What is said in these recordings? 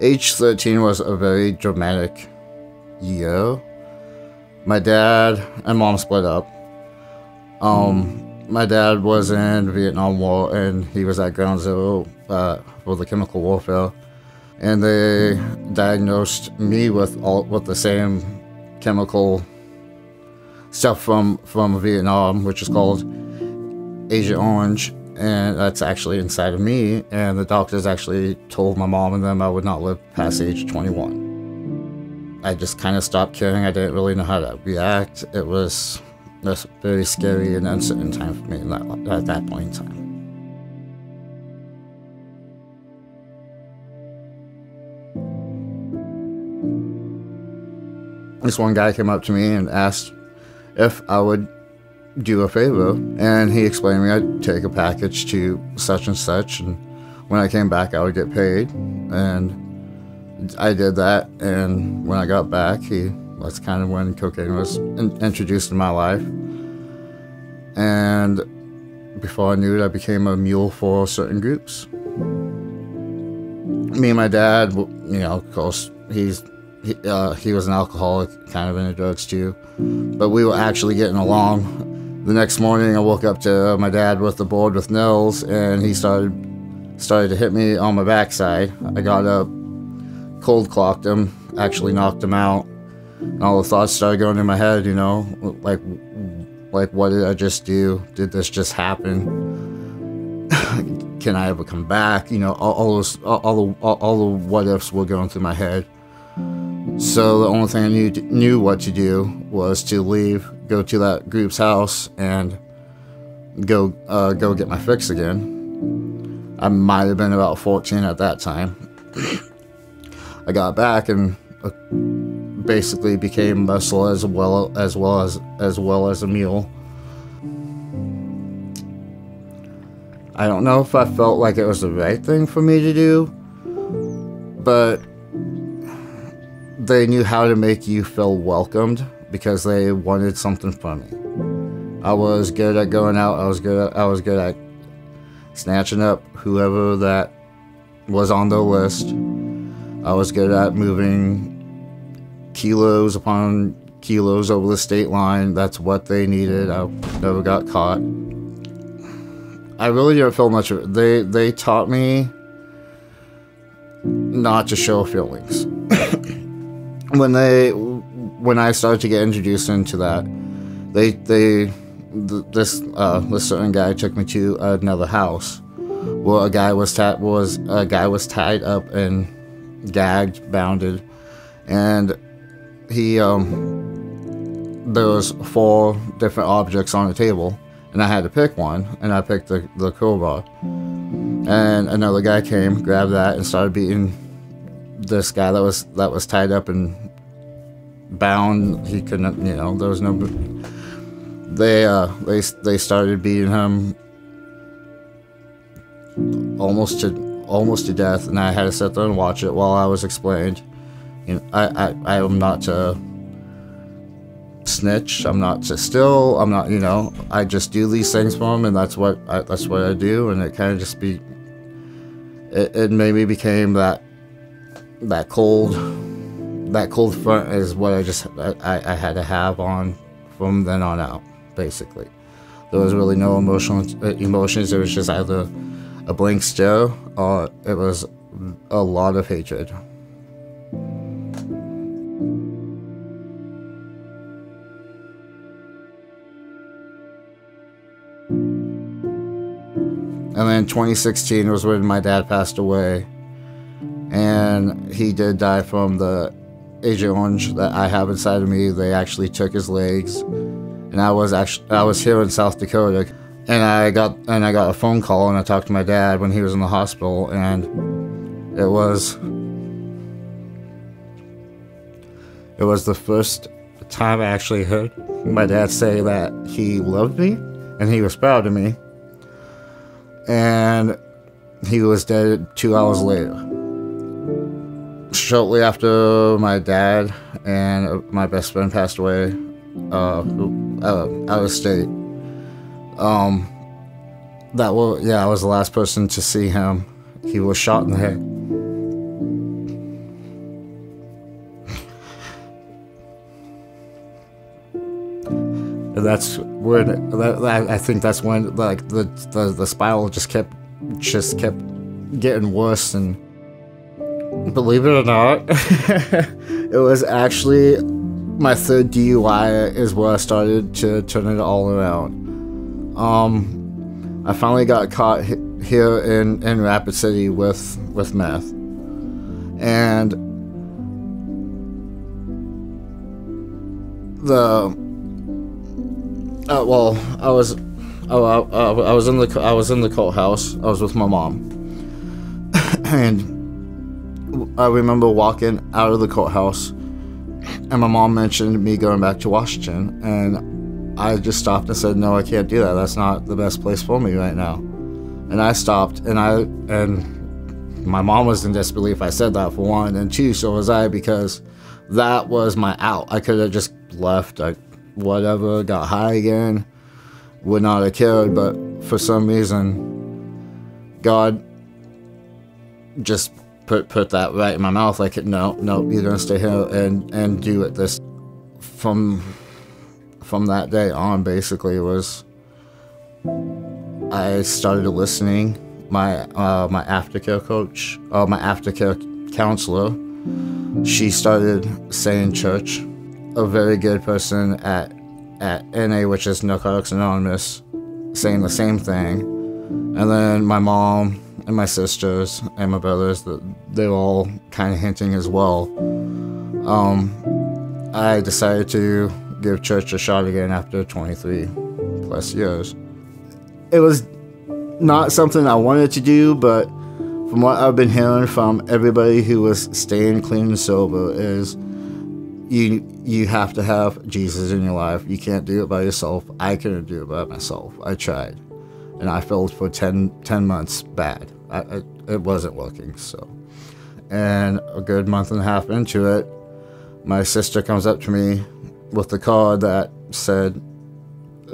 age 13 was a very dramatic year. My dad and mom split up. Um, my dad was in Vietnam War and he was at Ground Zero uh, for the chemical warfare, and they diagnosed me with all with the same chemical stuff from from Vietnam, which is called Agent Orange, and that's actually inside of me. And the doctors actually told my mom and them I would not live past age 21. I just kind of stopped caring. I didn't really know how to react. It was a very scary and uncertain time for me that, at that point in time. This one guy came up to me and asked if I would do a favor. And he explained to me I'd take a package to such and such, and when I came back, I would get paid. And I did that. And when I got back, he that's kind of when cocaine was in, introduced in my life. And before I knew it, I became a mule for certain groups. Me and my dad, you know, of course, he's he, uh, he was an alcoholic, kind of into drugs too, but we were actually getting along the next morning, I woke up to uh, my dad with the board with nails, and he started started to hit me on my backside. I got up, cold clocked him, actually knocked him out, and all the thoughts started going in my head. You know, like like what did I just do? Did this just happen? Can I ever come back? You know, all, all those all, all the all, all the what ifs were going through my head. So the only thing I knew knew what to do was to leave, go to that group's house, and go uh, go get my fix again. I might have been about 14 at that time. I got back and uh, basically became muscle as well as well as as well as a mule. I don't know if I felt like it was the right thing for me to do, but they knew how to make you feel welcomed because they wanted something from me. I was good at going out. I was good. At, I was good at snatching up whoever that was on the list. I was good at moving kilos upon kilos over the state line. That's what they needed. I never got caught. I really didn't feel much. of it. They they taught me not to show feelings. when they when I started to get introduced into that, they they this uh, this certain guy took me to another house. Where a guy was tied was a guy was tied up and gagged, bounded, and he um there was four different objects on the table, and I had to pick one, and I picked the the crowbar, and another guy came, grabbed that, and started beating this guy that was that was tied up and bound. He couldn't, you know, there was no. They uh, they they started beating him almost to almost to death, and I had to sit there and watch it while I was explained. You know, I I I am not to snitch. I'm not to still. I'm not. You know, I just do these things for him, and that's what I, that's what I do. And it kind of just be. It, it maybe became that that cold that cold front is what I just I, I had to have on from then on out basically. There was really no emotional uh, emotions. It was just either a blank stare or it was a lot of hatred. And then 2016 was when my dad passed away and he did die from the Agent Orange that I have inside of me. They actually took his legs, and I was actually I was here in South Dakota, and I got and I got a phone call and I talked to my dad when he was in the hospital, and it was it was the first time I actually heard my dad say that he loved me and he was proud of me, and he was dead two hours later shortly after my dad and uh, my best friend passed away uh, uh out of state. Um, that was yeah, I was the last person to see him. He was shot in the head. And that's when that, I think that's when like the, the the spiral just kept just kept getting worse and believe it or not. It was actually my third DUI is where I started to turn it all around. Um I finally got caught here in in Rapid City with with meth and the uh, well, I was, oh, I, I, I, was in the I was in the cult house. I was with my mom, and I remember walking out of the courthouse, and my mom mentioned me going back to Washington, and I just stopped and said, "No, I can't do that. That's not the best place for me right now." And I stopped, and I and my mom was in disbelief. I said that for one, and two, so was I because that was my out. I could have just left. I whatever, got high again, would not have cared, but for some reason, God just put put that right in my mouth. Like, no, no, you're gonna stay here and and do it. This from from that day on, basically, was I started listening. My uh, my aftercare coach, uh, my aftercare counselor, she started saying church a very good person at at NA, which is Narcotics Anonymous, saying the same thing, and then my mom and my sisters and my brothers, they were all kind of hinting as well. Um, I decided to give church a shot again after 23 plus years. It was not something I wanted to do, but from what I've been hearing from everybody who was staying clean and sober is you you have to have Jesus in your life. You can't do it by yourself. I couldn't do it by myself. I tried, and I failed for 10, 10 months bad. I, I, it wasn't working. So, and a good month and a half into it, my sister comes up to me with the card that said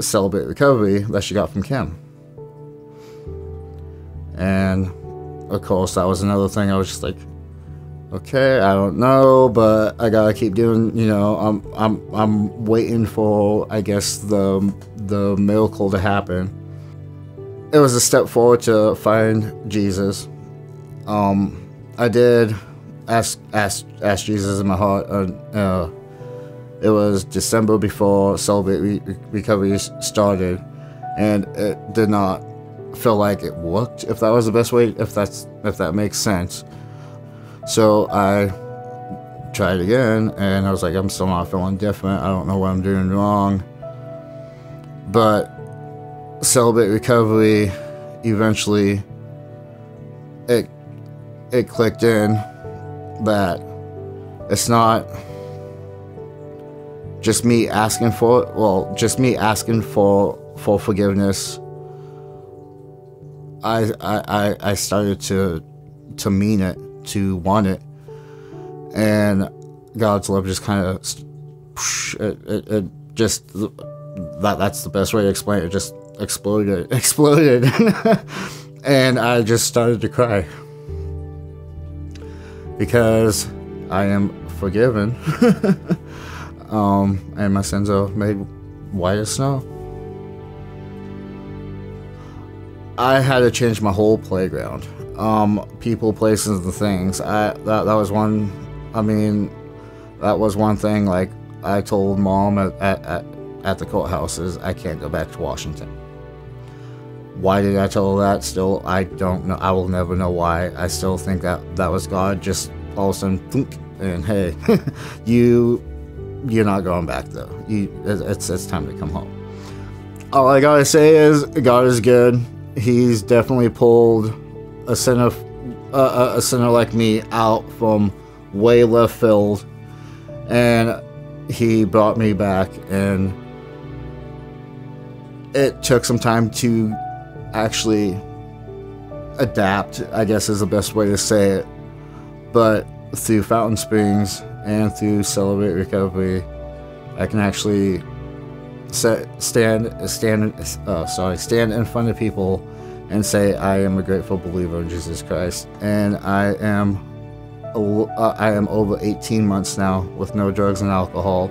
"Celebrate Recovery" that she got from Kim, and of course that was another thing. I was just like okay, I don't know, but I gotta keep doing. You know, I'm I'm I'm waiting for I guess the the miracle to happen. It was a step forward to find Jesus. Um, I did ask ask ask Jesus in my heart. Uh, uh, it was December before Celebrate Re- Recovery started, and it did not feel like it worked. If that was the best way, if that's if that makes sense so I tried again, and I was like, I'm still not feeling different. I don't know what I'm doing wrong. But Celebrate Recovery eventually it it clicked in that it's not just me asking for it well just me asking for for forgiveness I I I started to to mean it to want it. And God's love just kind of, it, it, it, just, that that's the best way to explain it just exploded, exploded. and I just started to cry. Because I am forgiven. um, and my sins are made white as snow. I had to change my whole playground um, people, places, and things. I that that was one. I mean, that was one thing. Like I told mom at at, at the courthouses, I can't go back to Washington. Why did I tell that? Still, I don't know. I will never know why. I still think that that was God just all of a sudden, thunk, and hey, you, you're not going back though. You, it's it's time to come home. All I gotta say is God is good. He's definitely pulled a sinner, uh, a sinner like me out from way left field, and he brought me back. And it took some time to actually adapt. I guess is the best way to say it. But through Fountain Springs and through Celebrate Recovery, I can actually set, stand stand uh, sorry stand in front of people and say I am a grateful believer in Jesus Christ. And I am I am over 18 months now with no drugs and alcohol.